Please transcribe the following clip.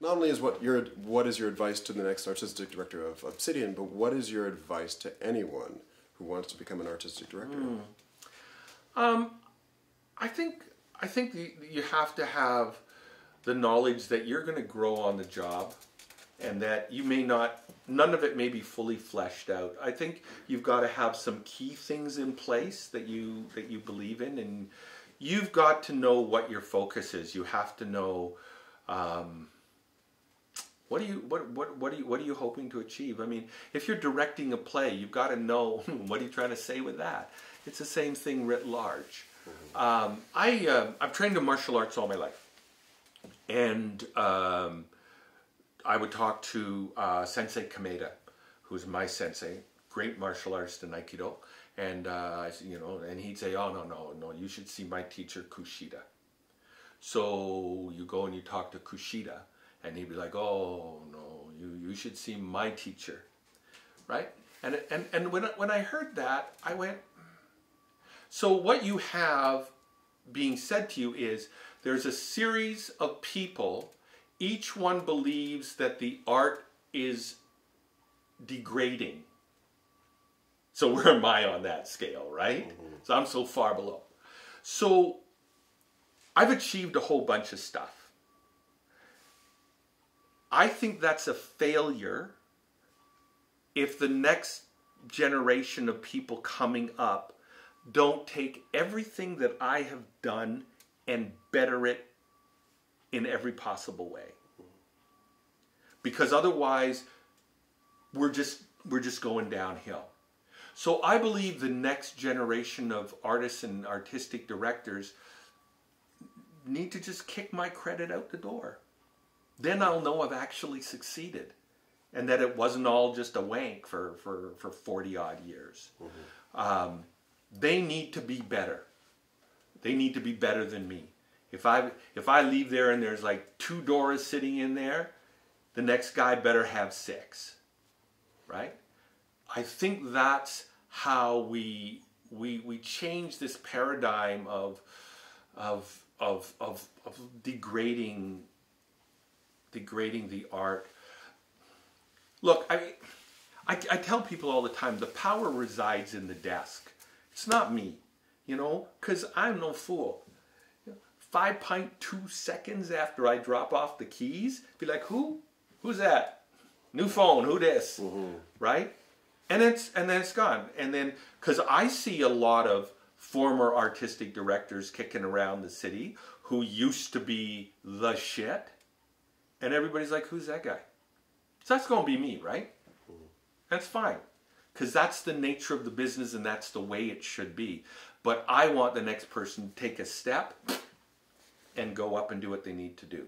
not only is what your what is your advice to the next artistic director of Obsidian, but what is your advice to anyone who wants to become an artistic director? Mm. Um, I think I think the, you have to have the knowledge that you're going to grow on the job, and that you may not. None of it may be fully fleshed out. I think you've got to have some key things in place that you that you believe in, and you've got to know what your focus is. You have to know. Um, what are you what what what are you what are you hoping to achieve? I mean, if you're directing a play, you've got to know what are you trying to say with that. It's the same thing writ large. Um, I uh, I've trained in martial arts all my life, and um, I would talk to uh, Sensei Kameda, who's my sensei, great martial artist in Aikido, and uh, you know, and he'd say, "Oh no, no, no, you should see my teacher Kushida." So you go and you talk to Kushida, and he'd be like, "Oh no, you you should see my teacher," right? And and and when when I heard that, I went. So what you have being said to you is there's a series of people. Each one believes that the art is degrading. So where am I on that scale, right? Mm-hmm. So I'm so far below. So I've achieved a whole bunch of stuff. I think that's a failure if the next generation of people coming up don't take everything that I have done and better it in every possible way. Because otherwise we're just we're just going downhill. So I believe the next generation of artists and artistic directors need to just kick my credit out the door. Then I'll know I've actually succeeded and that it wasn't all just a wank for, for, for 40 odd years. Mm-hmm. Um, they need to be better. They need to be better than me. If I if I leave there and there's like two Doras sitting in there, the next guy better have six. Right? I think that's how we we we change this paradigm of of of of, of degrading degrading the art. Look, I, I, I tell people all the time the power resides in the desk. It's not me, you know, because I'm no fool. 5.2 seconds after I drop off the keys, be like, who? Who's that? New phone, who this? Mm-hmm. Right? And it's and then it's gone. And then because I see a lot of former artistic directors kicking around the city who used to be the shit, and everybody's like, who's that guy? So that's going to be me, right? That's fine because that's the nature of the business and that's the way it should be. But I want the next person to take a step and go up and do what they need to do.